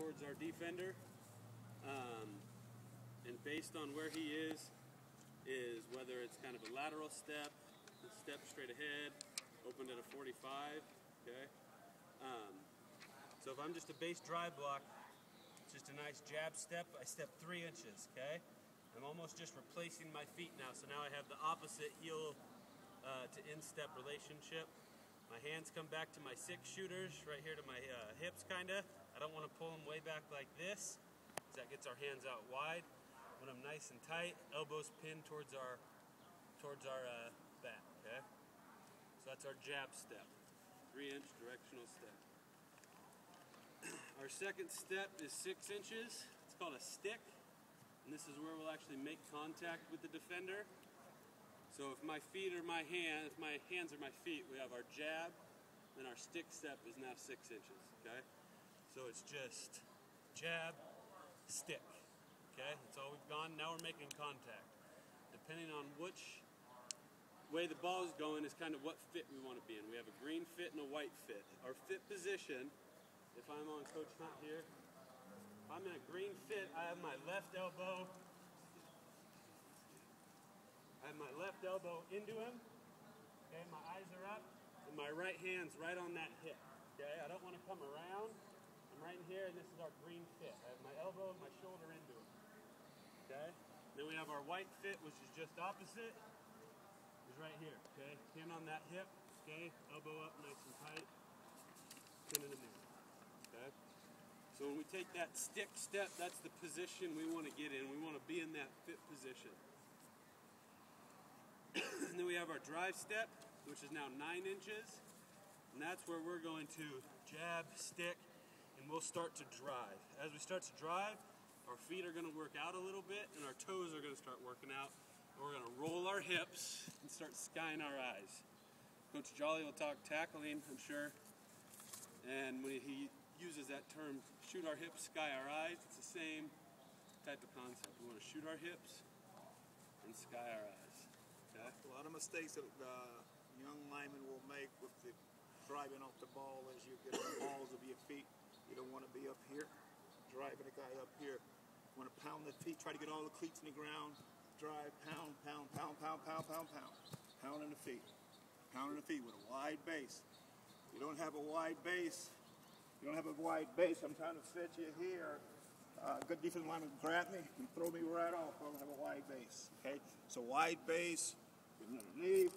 towards our defender. Um, and based on where he is, is whether it's kind of a lateral step, a step straight ahead, opened at a 45, okay? Um, so if I'm just a base drive block, just a nice jab step, I step three inches, okay? I'm almost just replacing my feet now, so now I have the opposite heel uh, to instep relationship. My hands come back to my six shooters, right here to my uh, hips, kinda. I don't want to pull them way back like this, because that gets our hands out wide. When I'm nice and tight, elbows pinned towards our towards our uh, back. Okay, so that's our jab step, three-inch directional step. our second step is six inches. It's called a stick, and this is where we'll actually make contact with the defender. So if my feet are my hand, if my hands are my feet, we have our jab, then our stick step is now six inches, okay? So it's just jab, stick, okay? That's all we've gone. Now we're making contact. Depending on which way the ball is going is kind of what fit we want to be in. We have a green fit and a white fit. Our fit position, if I'm on Coach Hunt here, if I'm in a green fit, I have my left elbow have my left elbow into him. Okay, my eyes are up, and my right hand's right on that hip. Okay, I don't want to come around. I'm right in here, and this is our green fit. I have my elbow and my shoulder into him. Okay, then we have our white fit, which is just opposite. Is right here. Okay, hand on that hip. Okay, elbow up, nice and tight. Pin in the middle. Okay. So when we take that stick step, that's the position we want to get in. We want to be in that fit position and then we have our drive step, which is now nine inches. And that's where we're going to jab, stick, and we'll start to drive. As we start to drive, our feet are gonna work out a little bit and our toes are gonna start working out. And we're gonna roll our hips and start skying our eyes. Coach Jolly will talk tackling, I'm sure. And when he uses that term, shoot our hips, sky our eyes, it's the same type of concept. We wanna shoot our hips and sky our. A lot of mistakes that uh, young linemen will make with the driving off the ball as you get the balls of your feet. You don't want to be up here, driving the guy up here. You want to pound the feet, try to get all the cleats in the ground. Drive, pound, pound, pound, pound, pound, pound, pound. Pounding the feet. Pounding the feet with a wide base. You don't have a wide base. You don't have a wide base. I'm trying to fit you here. Uh, good defensive lineman grab me and throw me right off. I don't have a wide base. Okay, so wide base. You're gonna leave.